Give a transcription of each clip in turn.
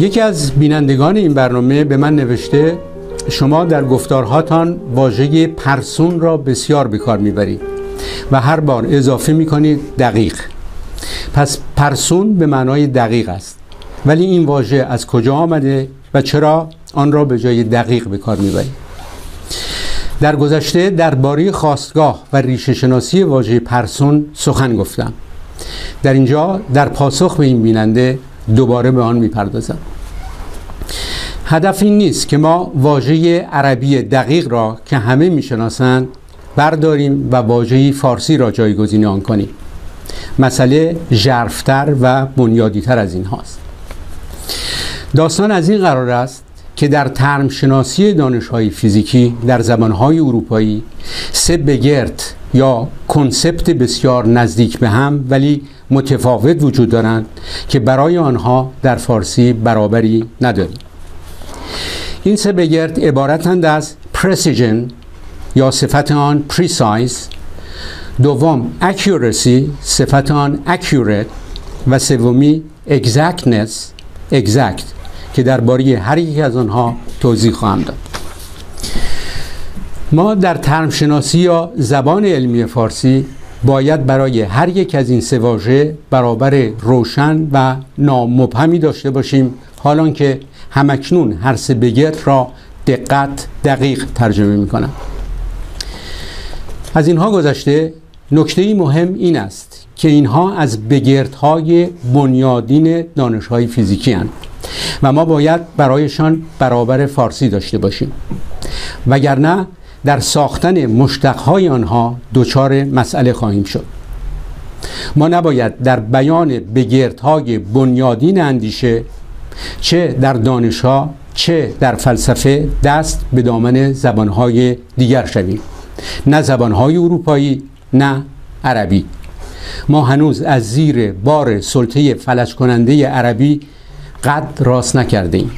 یکی از بینندگان این برنامه به من نوشته شما در گفتارهاتان واژه پرسون را بسیار به کار می‌برید و هر بار اضافه می‌کنید دقیق. پس پرسون به معنای دقیق است. ولی این واژه از کجا آمده و چرا آن را به جای دقیق به کار می‌برید؟ در گذشته درباره خواستگاه و ریشه شناسی واژه پرسون سخن گفتم. در اینجا در پاسخ به این بیننده دوباره به آن می‌پردازم. هدف این نیست که ما واژه عربی دقیق را که همه می‌شناسند برداریم و واژه فارسی را جایگزین آن کنیم. مسئله ژرفتر و بنیادیتر از این هاست. داستان از این قرار است که در ترم شناسی دانشهای فیزیکی در زبانهای اروپایی سه بگرد یا کنسپت بسیار نزدیک به هم ولی متفاوت وجود دارند که برای آنها در فارسی برابری نداریم. این سه بگرد عبارتند از precision یا صفت آن precise دوم accuracy صفت آن accurate و سومی exactness exact که درباره هر یک از آنها توضیح خواهم داد. ما در ترم شناسی یا زبان علمی فارسی باید برای هر یک از این سه واژه برابر روشن و نامبهمی داشته باشیم. حالان که همکنون هر سه بگرد را دقت دقیق ترجمه می کنم از اینها گذشته نکته مهم این است که اینها از بگردهای بنیادین دانشهای فیزیکی هستند و ما باید برایشان برابر فارسی داشته باشیم. وگرنه در ساختن مشتقهای آنها دچار مسئله خواهیم شد. ما نباید در بیان بگردهای بنیادین اندیشه چه در دانشها چه در فلسفه دست به دامن زبانهای دیگر شویم. نه زبانهای اروپایی نه عربی. ما هنوز از زیر بار سلطه فلج کننده عربی قد راست نکرده ایم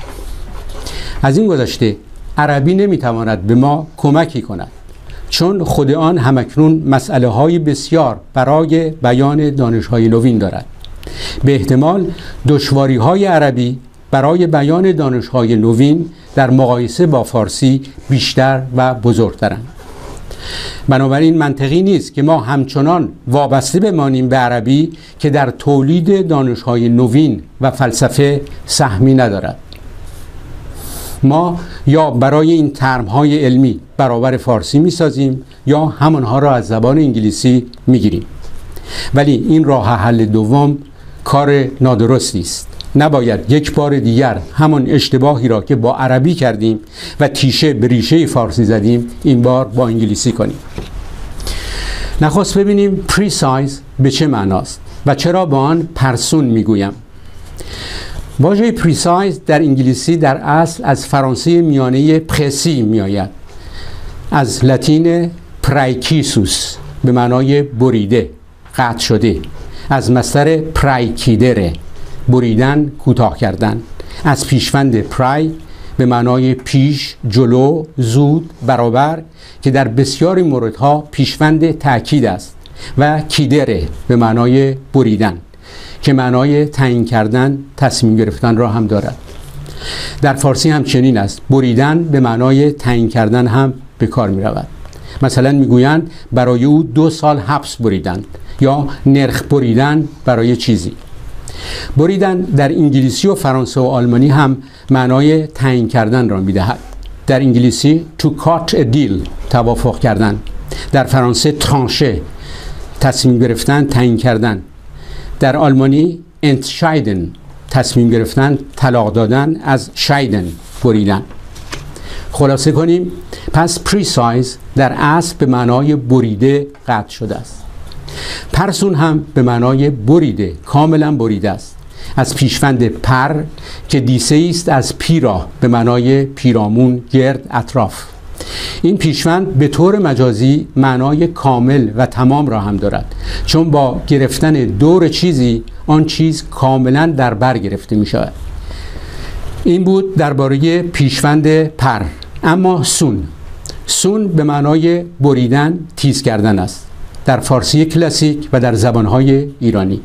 از این گذشته عربی نمی‌تواند به ما کمکی کند چون خود آن همکنون مسئله های بسیار برای بیان دانش های نوین دارد. به احتمال دشواری های عربی برای بیان دانش های نوین در مقایسه با فارسی بیشتر و بزرگترند. بنابراین منطقی نیست که ما همچنان وابسته بمانیم به عربی که در تولید دانشهای نوین و فلسفه سهمی ندارد. ما یا برای این ترمهای علمی برابر فارسی می‌سازیم یا همانها را از زبان انگلیسی می‌گیریم. ولی این راه حل دوم کار نادرستی است. نباید یک بار دیگر همان اشتباهی را که با عربی کردیم و تیشه به ریشه فارسی زدیم این بار با انگلیسی کنیم. نخست ببینیم precise به چه معناست و چرا با آن پرسون می‌گویم. واژه precise در انگلیسی در اصل از فرانسه میانه précis میآید. از لاتین praecisus به معنای بریده قطع شده. از مصدر praecidere بریدن کوتاه کردن. از پیشوند prae به معنای پیش جلو زود برابر که در بسیاری موردها پیشوند تاکید است. و کیدره به معنای بریدن. که معنای تعیین کردن تصمیم گرفتن را هم دارد. در فارسی هم چنین است. بریدن به معنای تعیین کردن هم به کار می رود. مثلا می‌گویند برای او دو سال حبس بریدند یا نرخ بریدن برای چیزی. بریدن در انگلیسی و فرانسه و آلمانی هم معنای تعیین کردن را می‌دهد در انگلیسی to cut a deal توافق کردن. در فرانسه ترانشه تصمیم گرفتن تعیین کردن. در آلمانی انتشایدن تصمیم گرفتن طلاق دادن از شایدن بریدن. خلاصه کنیم پس پریسایز در اصل به معنای بریده قطع شده است. پرسون هم به معنای بریده کاملا بریده است. از پیشوند پر که دیسه است از پیرا به معنای پیرامون گرد اطراف. این پیشوند به طور مجازی معنای کامل و تمام را هم دارد. چون با گرفتن دور چیزی آن چیز کاملا در بر گرفته می شود. این بود درباره پیشوند پر. اما سون. سون به معنای بریدن تیز کردن است. در فارسی کلاسیک و در زبانهای ایرانی.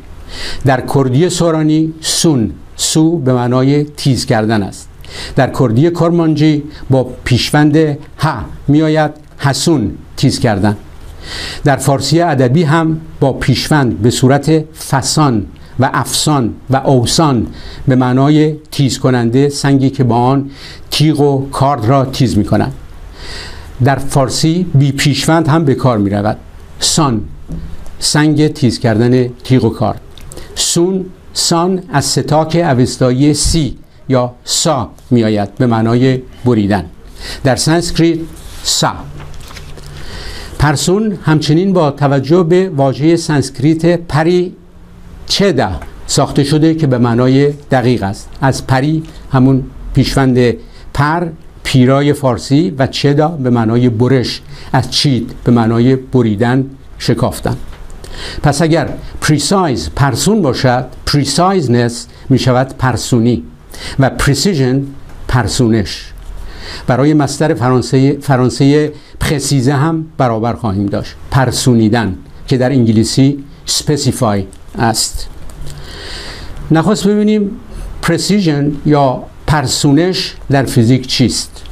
در کردی سورانی سون سو به معنای تیز کردن است. در کردی کرمانجی با پیشوند ه میآید حسون تیز کردن. در فارسی ادبی هم با پیشوند به صورت فسان و افسان و اوسان به معنای تیز کننده سنگی که با آن تیغ و کارد را تیز می کنند در فارسی بی پیشوند هم به کار می رود سان سنگ تیز کردن تیغ و کارد. سون سان از ستاک اوستایی سی. یا سا می آید به معنای بریدن. در سانسکریت سا. پرسون همچنین با توجه به واژه سانسکریت پری چدا ساخته شده که به معنای دقیق است؟ از پری همون پیشوند پر پیرای فارسی و چدا به معنای برش؟ از چید به معنای بریدن شکافتن. پس اگر precise پرسون باشد preciseness می شود پرسونی. و precision پرسونش برای مصدر فرانسه فرانسه préciser هم برابر خواهیم داشت. پرسونیدن که در انگلیسی specify است. نخواست ببینیم پرسیژن یا پرسونش در فیزیک چیست.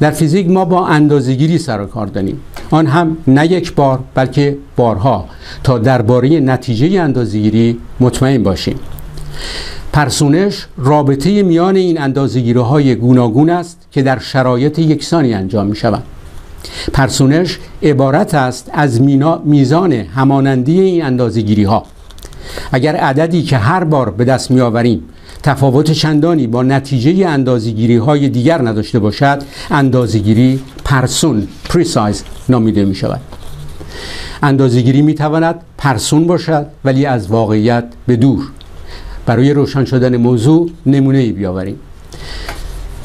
در فیزیک ما با اندازهگیری سر و کار داریم. آن هم نه یک بار بلکه بارها تا درباره نتیجه اندازهگیری مطمئن باشیم. پرسونش رابطه میان این اندازهگیری های گوناگون است که در شرایط یکسانی انجام می شوند پرسونش عبارت است از میزان همانندی این اندازهگیری ها اگر عددی که هر بار به دست می آوریم تفاوت چندانی با نتیجه اندازگیری های دیگر نداشته باشد اندازگیری پرسون precise نامیده می شود اندازگیری می تواند پرسون باشد ولی از واقعیت به دور. برای روشن شدن موضوع نمونه ای بیاوریم.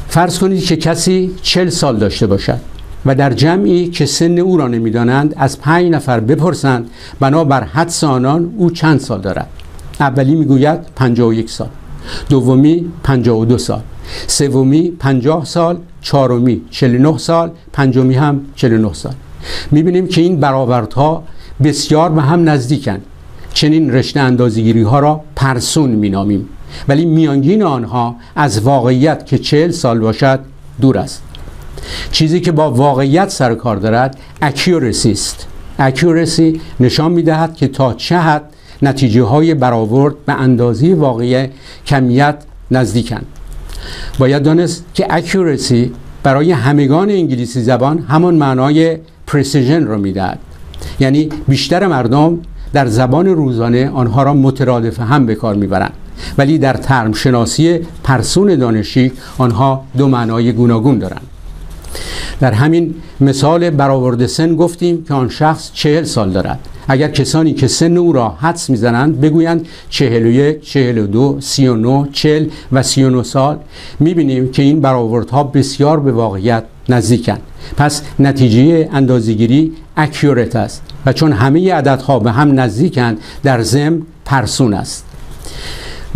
فرض کنید که کسی چل سال داشته باشد و در جمعی که سن او را نمی‌دانند از پنج نفر بپرسند بنابر حدس آنان او چند سال دارد؟ اولی می‌گوید 51 سال دومی 52 سال سومی 50 سال چهارمی 49 سال پنجمی هم 49 سال. می‌بینیم که این برآوردها بسیار به هم نزدیکند. چنین رشته اندازگیری ها را پرسون مینامیم. ولی میانگین آنها از واقعیت که 40 سال باشد دور است. چیزی که با واقعیت سر کار دارد اکیورسی است. اکیورسی نشان می‌دهد که تا چه حد نتیجه های برآورد به اندازه واقعی کمیت نزدیکند. باید دانست که اکیورسی برای همگان انگلیسی زبان همان معنای پرسیژن را می‌دهد. یعنی بیشتر مردم در زبان روزانه آنها را مترادف هم به کار می‌برند. ولی در ترم شناسی پرسون دانشی آنها دو معنای گوناگون دارند. در همین مثال برآورده سن گفتیم که آن شخص چهل سال دارد. اگر کسانی که سن او را حدس می‌زنند بگویند چهل و یک، چهل و دو، سی و نو، چهل و سی و نو سال می‌بینیم که این برآوردها بسیار به واقعیت نزدیکند. پس نتیجه اندازگیری اکیورت است. و چون همه عددها به هم نزدیکند در زم پرسون است.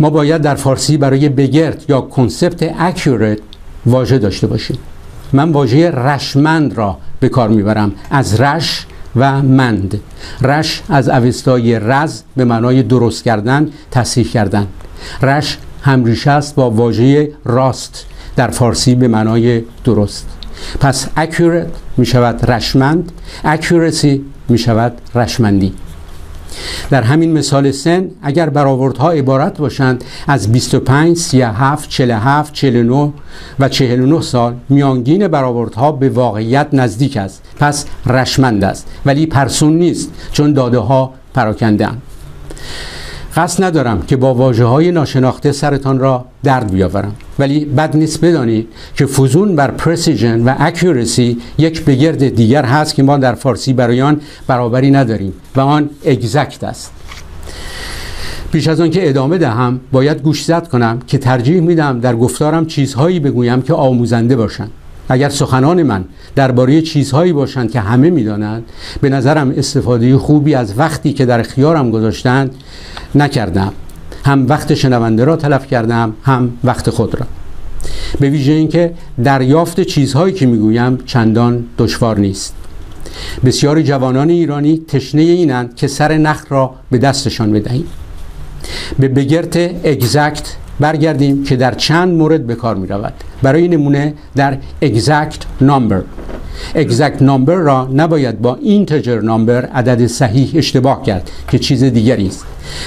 ما باید در فارسی برای بگرد یا کنسپت اکیورت واژه داشته باشیم. من واژه رشمند را به کار می‌برم از رش و مند. رش از اوستای رز به معنای درست کردن تصحیح کردن. رش همریشه است با واژه راست در فارسی به معنای درست. پس accurate می شود رشمند accuracy می شود رشمندی. در همین مثال سن اگر برآوردها عبارت باشند از 25 37 47 49 و 49 سال میانگین برآوردها به واقعیت نزدیک است. پس رشمند است. ولی پرسون نیست چون داده ها پراکنده قصد ندارم که با واجه های ناشناخته سرتان را درد بیاورم. ولی بد نیست بدانید که فوزون بر پرسیژن و اکیورسی یک بگرد دیگر هست که ما در فارسی برای آن برابری نداریم و آن اگزکت است. پیش از آن که ادامه دهم باید گوش زد کنم که ترجیح میدم در گفتارم چیزهایی بگویم که آموزنده باشند. اگر سخنان من درباره چیزهایی باشند که همه می‌دانند به نظرم استفاده خوبی از وقتی که در خیارم گذاشتند نکردم. هم وقت شنونده را تلف کردم هم وقت خود را. به ویژه اینکه دریافت چیزهایی که می‌گویم چندان دشوار نیست. بسیاری جوانان ایرانی تشنه اینند که سر نخ را به دستشان بدهیم. به بگرت اگزکت برگردیم که در چند مورد به کار می رود برای نمونه در exact number exact number را نباید با integer number عدد صحیح اشتباه کرد که چیز دیگری است.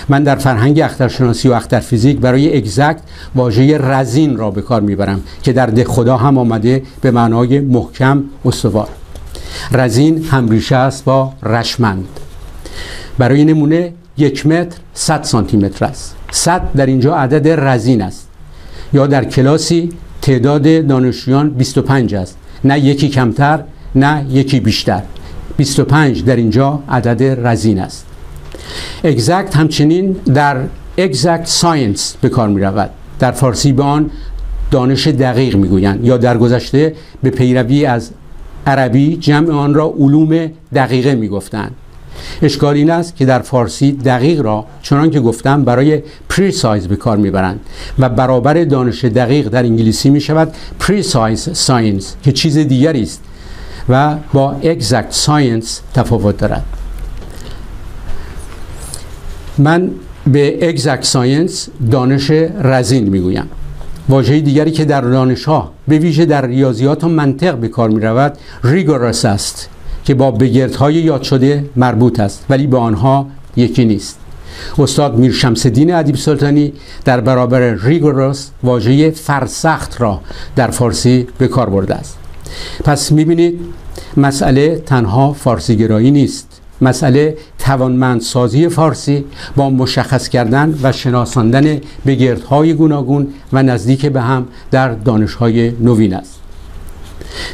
من در فرهنگ اخترشناسی و اختر فیزیک برای exact واژه رزین را به کار می‌برم که در ده خدا هم آمده به معنای محکم استوار رزین همریشه است با رشمند. برای نمونه یک متر 100 سانتی متر است. 100 در اینجا عدد رزین است. یا در کلاسی تعداد دانشجویان 25 است. نه یکی کمتر نه یکی بیشتر. 25 در اینجا عدد رزین است. Exact همچنین در exact science به کار می رود. در فارسی به آن دانش دقیق می‌گویند یا در گذشته به پیروی از عربی جمع آن را علوم دقیقه می‌گفتند اشکال این است که در فارسی دقیق را چنان که گفتم برای پریسایز به کار می‌برند و برابر دانش دقیق در انگلیسی می شود precise science که چیز دیگری است و با exact science تفاوت دارد. من به exact science دانش رزین می‌گویم. واژه دیگری که در دانش ها به ویژه در ریاضیات و منطق به کار می رود است. که با بگردهای یاد شده مربوط است ولی با آنها یکی نیست. استاد میر شمس‌الدین ادیب سلطانی در برابر ریگوروس واژه فرسخت را در فارسی به کار برده است. پس می‌بینید مسئله تنها فارسی گرایی نیست. مسئله توانمندسازی فارسی با مشخص کردن و شناساندن بگردهای گوناگون و نزدیک به هم در دانشهای نوین است.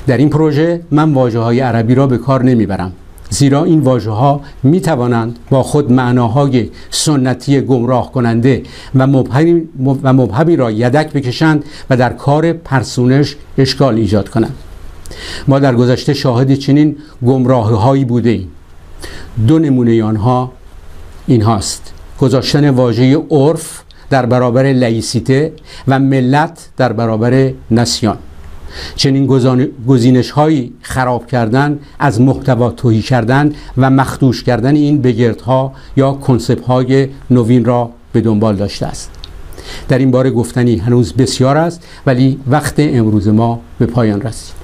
در این پروژه من واجه های عربی را به کار نمی‌برم. زیرا این واژه ها می توانند با خود معناهای سنتی گمراه کننده و مبهمی, و مبهمی را یدک بکشند و در کار پرسونش اشکال ایجاد کنند. ما در گذشته شاهد چنین گمراهی هایی بوده ایم دو نمونه آنها این هاست گذاشتن واژه عرف در برابر laïcité و ملت در برابر nation. چنین گزینش هایی خراب کردن از محتوا تهی کردن و مخدوش کردن این بگردها یا concept های نوین را به دنبال داشته است. در این باره گفتنی هنوز بسیار است ولی وقت امروز ما به پایان رسید.